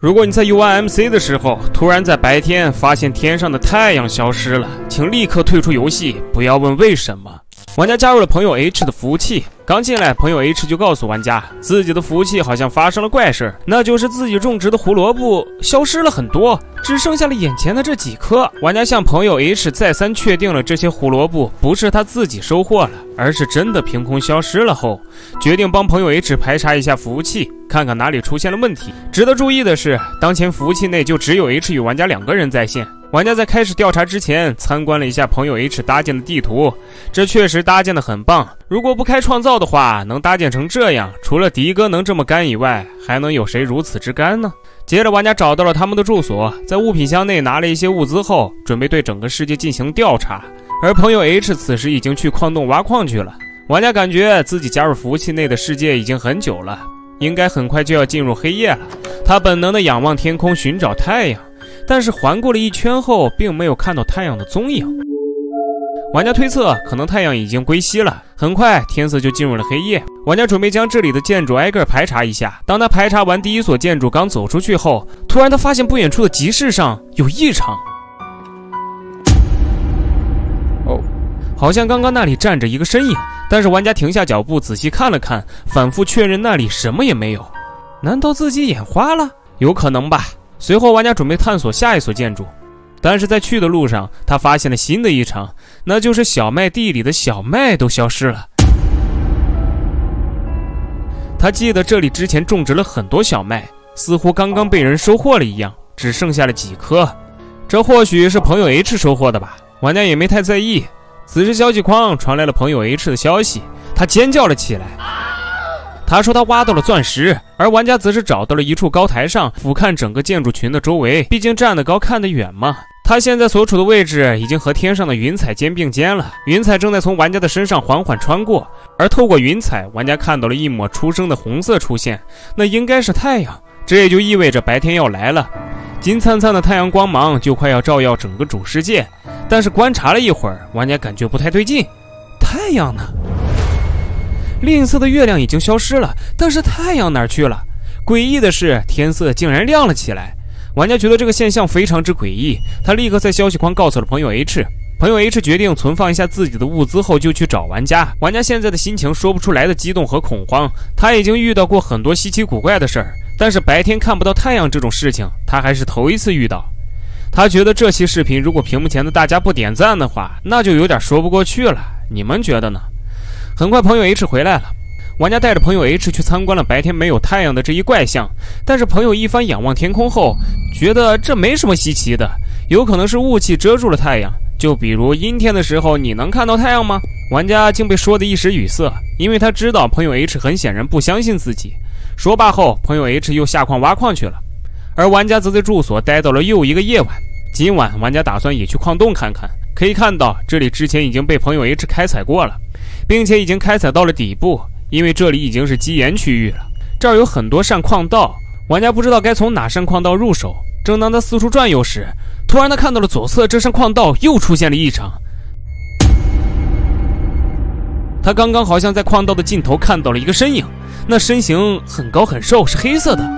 如果你在 UIMC 的时候，突然在白天发现天上的太阳消失了，请立刻退出游戏，不要问为什么。玩家加入了朋友 H 的服务器，刚进来，朋友 H 就告诉玩家，自己的服务器好像发生了怪事，那就是自己种植的胡萝卜消失了很多，只剩下了眼前的这几颗。玩家向朋友 H 再三确定了这些胡萝卜不是他自己收获了，而是真的凭空消失了后，决定帮朋友 H 排查一下服务器，看看哪里出现了问题。值得注意的是，当前服务器内就只有 H 与玩家两个人在线。玩家在开始调查之前，参观了一下朋友 H 搭建的地图，这确实搭建的很棒。如果不开创造的话，能搭建成这样，除了迪哥能这么干以外，还能有谁如此之干呢？接着，玩家找到了他们的住所，在物品箱内拿了一些物资后，准备对整个世界进行调查。而朋友 H 此时已经去矿洞挖矿去了。玩家感觉自己加入服务器内的世界已经很久了，应该很快就要进入黑夜了。他本能的仰望天空，寻找太阳。但是环顾了一圈后，并没有看到太阳的踪影。玩家推测，可能太阳已经归西了。很快，天色就进入了黑夜。玩家准备将这里的建筑挨个排查一下。当他排查完第一所建筑，刚走出去后，突然他发现不远处的集市上有异常。哦，好像刚刚那里站着一个身影。但是玩家停下脚步，仔细看了看，反复确认那里什么也没有。难道自己眼花了？有可能吧。随后，玩家准备探索下一所建筑，但是在去的路上，他发现了新的异常，那就是小麦地里的小麦都消失了。他记得这里之前种植了很多小麦，似乎刚刚被人收获了一样，只剩下了几颗。这或许是朋友 H 收获的吧？玩家也没太在意。此时，消息框传来了朋友 H 的消息，他尖叫了起来。他说他挖到了钻石，而玩家则是找到了一处高台上俯瞰整个建筑群的周围。毕竟站得高看得远嘛。他现在所处的位置已经和天上的云彩肩并肩了，云彩正在从玩家的身上缓缓穿过，而透过云彩，玩家看到了一抹初升的红色出现，那应该是太阳。这也就意味着白天要来了，金灿灿的太阳光芒就快要照耀整个主世界。但是观察了一会儿，玩家感觉不太对劲，太阳呢？另一侧的月亮已经消失了，但是太阳哪儿去了？诡异的是，天色竟然亮了起来。玩家觉得这个现象非常之诡异，他立刻在消息框告诉了朋友 H。朋友 H 决定存放一下自己的物资后，就去找玩家。玩家现在的心情说不出来的激动和恐慌。他已经遇到过很多稀奇古怪的事儿，但是白天看不到太阳这种事情，他还是头一次遇到。他觉得这期视频如果屏幕前的大家不点赞的话，那就有点说不过去了。你们觉得呢？很快，朋友 H 回来了。玩家带着朋友 H 去参观了白天没有太阳的这一怪象。但是朋友一番仰望天空后，觉得这没什么稀奇的，有可能是雾气遮住了太阳。就比如阴天的时候，你能看到太阳吗？玩家竟被说得一时语塞，因为他知道朋友 H 很显然不相信自己。说罢后，朋友 H 又下矿挖矿去了，而玩家则在住所待到了又一个夜晚。今晚，玩家打算也去矿洞看看。可以看到，这里之前已经被朋友 H 开采过了。并且已经开采到了底部，因为这里已经是基岩区域了。这儿有很多扇矿道，玩家不知道该从哪扇矿道入手。正当他四处转悠时，突然他看到了左侧这扇矿道又出现了异常。他刚刚好像在矿道的尽头看到了一个身影，那身形很高很瘦，是黑色的，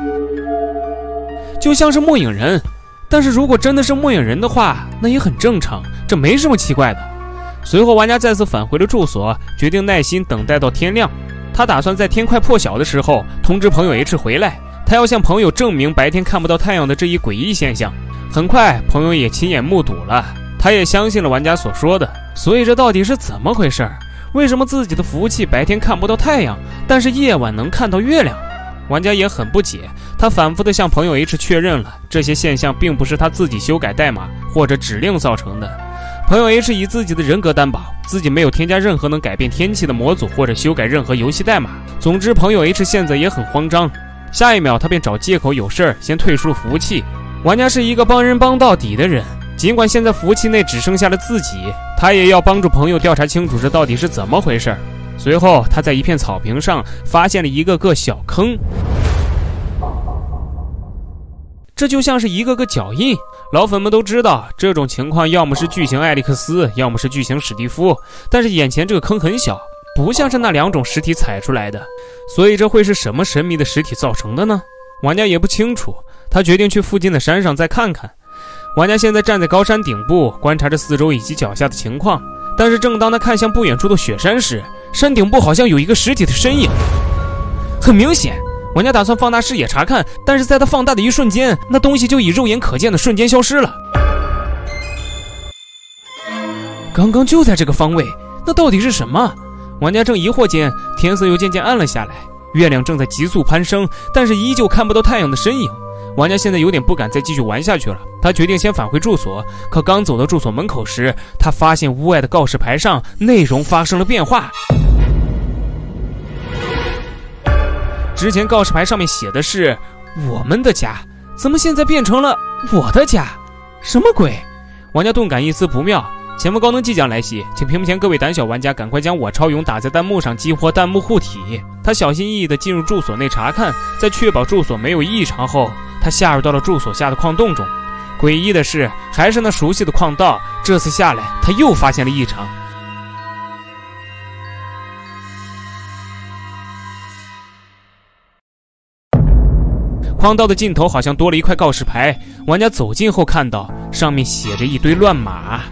就像是末影人。但是如果真的是末影人的话，那也很正常，这没什么奇怪的。随后，玩家再次返回了住所，决定耐心等待到天亮。他打算在天快破晓的时候通知朋友 H 回来，他要向朋友证明白天看不到太阳的这一诡异现象。很快，朋友也亲眼目睹了，他也相信了玩家所说的。所以，这到底是怎么回事？为什么自己的服务器白天看不到太阳，但是夜晚能看到月亮？玩家也很不解，他反复的向朋友 H 确认了这些现象并不是他自己修改代码或者指令造成的。朋友 H 以自己的人格担保，自己没有添加任何能改变天气的模组或者修改任何游戏代码。总之，朋友 H 现在也很慌张。下一秒，他便找借口有事儿，先退出了服务器。玩家是一个帮人帮到底的人，尽管现在服务器内只剩下了自己，他也要帮助朋友调查清楚这到底是怎么回事。随后，他在一片草坪上发现了一个个小坑，这就像是一个个脚印。老粉们都知道，这种情况要么是巨型艾利克斯，要么是巨型史蒂夫。但是眼前这个坑很小，不像是那两种实体踩出来的，所以这会是什么神秘的实体造成的呢？玩家也不清楚。他决定去附近的山上再看看。玩家现在站在高山顶部，观察着四周以及脚下的情况。但是，正当他看向不远处的雪山时，山顶部好像有一个实体的身影。很明显，玩家打算放大视野查看，但是在他放大的一瞬间，那东西就以肉眼可见的瞬间消失了。刚刚就在这个方位，那到底是什么？玩家正疑惑间，天色又渐渐暗了下来，月亮正在急速攀升，但是依旧看不到太阳的身影。玩家现在有点不敢再继续玩下去了，他决定先返回住所。可刚走到住所门口时，他发现屋外的告示牌上内容发生了变化。之前告示牌上面写的是“我们的家”，怎么现在变成了“我的家”？什么鬼？玩家顿感一丝不妙。前方高能即将来袭，请屏幕前各位胆小玩家赶快将我超勇打在弹幕上，激活弹幕护体。他小心翼翼地进入住所内查看，在确保住所没有异常后。他下入到了住所下的矿洞中，诡异的是，还是那熟悉的矿道。这次下来，他又发现了异常。矿道的尽头好像多了一块告示牌，玩家走近后看到上面写着一堆乱码。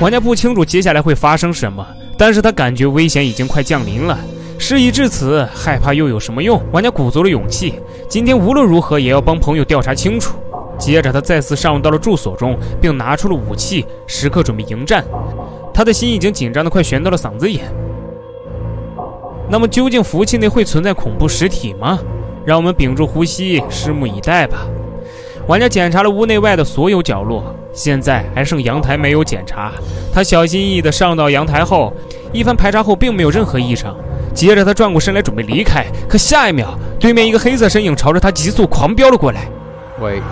玩家不清楚接下来会发生什么，但是他感觉危险已经快降临了。事已至此，害怕又有什么用？玩家鼓足了勇气，今天无论如何也要帮朋友调查清楚。接着，他再次上入到了住所中，并拿出了武器，时刻准备迎战。他的心已经紧张的快悬到了嗓子眼。那么，究竟服务器内会存在恐怖实体吗？让我们屏住呼吸，拭目以待吧。玩家检查了屋内外的所有角落，现在还剩阳台没有检查。他小心翼翼地上到阳台后，一番排查后，并没有任何异常。接着他转过身来准备离开，可下一秒，对面一个黑色身影朝着他急速狂飙了过来。喂！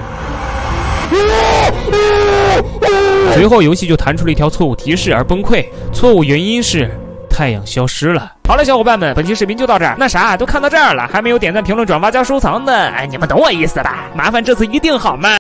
随后游戏就弹出了一条错误提示而崩溃，错误原因是太阳消失了。好了，小伙伴们，本期视频就到这儿。那啥，都看到这儿了，还没有点赞、评论、转发加收藏的，哎，你们懂我意思吧？麻烦这次一定好吗？